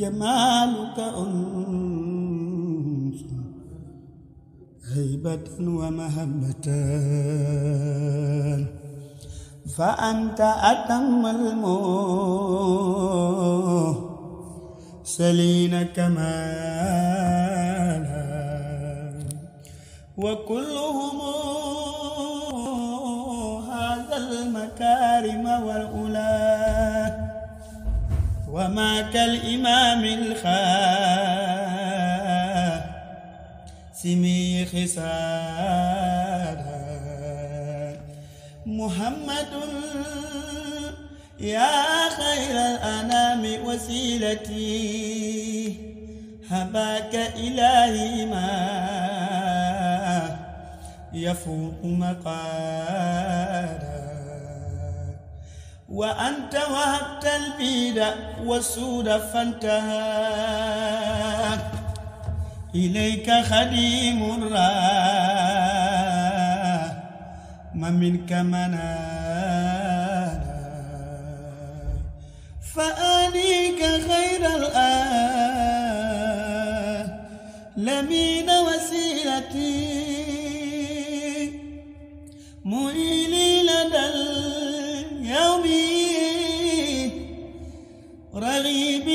جمالك أنس هيبة ومهبة فأنت أتم المرسلين كمالا. وكلهم هذا المكارم والأولى. وما كالإمام الخالد سمي خسارا محمد يا خير الأنام وسيلتي هباك إلهي ما يفوق مقالا. وأنت وهبت البيد والسود فانتهى إليك خديم الراه ما منك منالا فآنيك خير الآن. لمين وسيلتي؟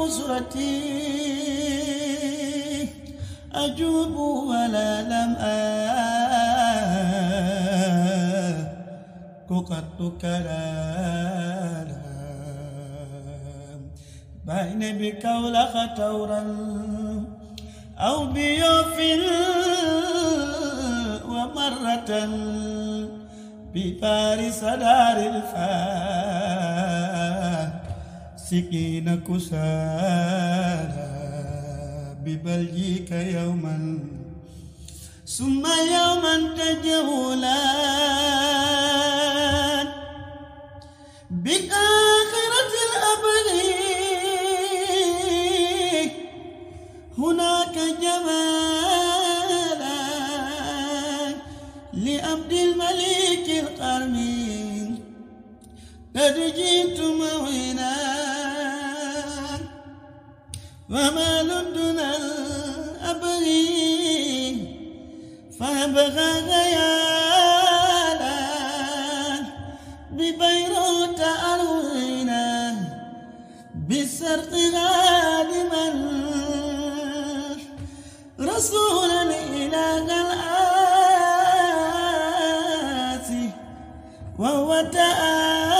وأسرتي أجوب ولا لم قد كلالا بين بكولخ تورا أو بيوف ومرة بفارس دار الفا سكين كسالا ببلجيك يوما. ثم يوما تجهلا بآخرة الأبد. هناك جمالا لعبد الملك القرني. قد جئت موينا وما لدنا الأبد فأبغى غيالا ببيروت أروينا بالسرق غالبا. رسولا إلى الآتي وهو تعالى